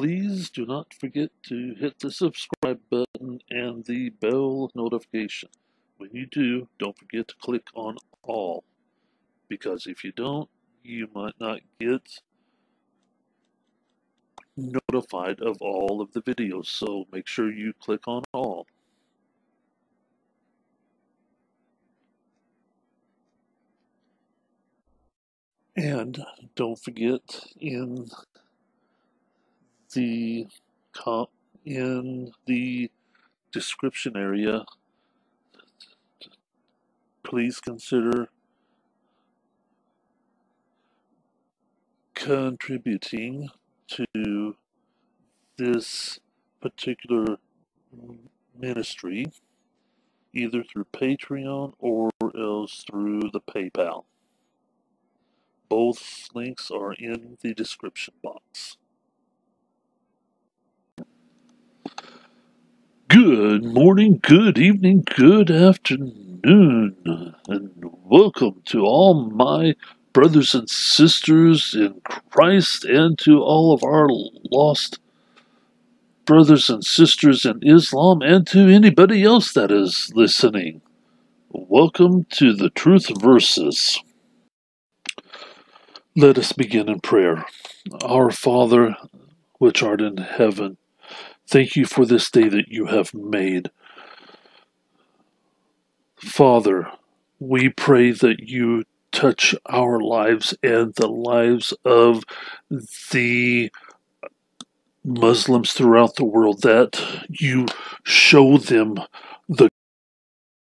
please do not forget to hit the subscribe button and the bell notification. When you do, don't forget to click on all because if you don't, you might not get notified of all of the videos. So make sure you click on all. And don't forget in the in the description area, please consider contributing to this particular ministry either through Patreon or else through the PayPal. Both links are in the description box. Good morning, good evening, good afternoon, and welcome to all my brothers and sisters in Christ and to all of our lost brothers and sisters in Islam and to anybody else that is listening. Welcome to the Truth Versus. Let us begin in prayer. Our Father, which art in heaven, Thank you for this day that you have made. Father, we pray that you touch our lives and the lives of the Muslims throughout the world, that you show them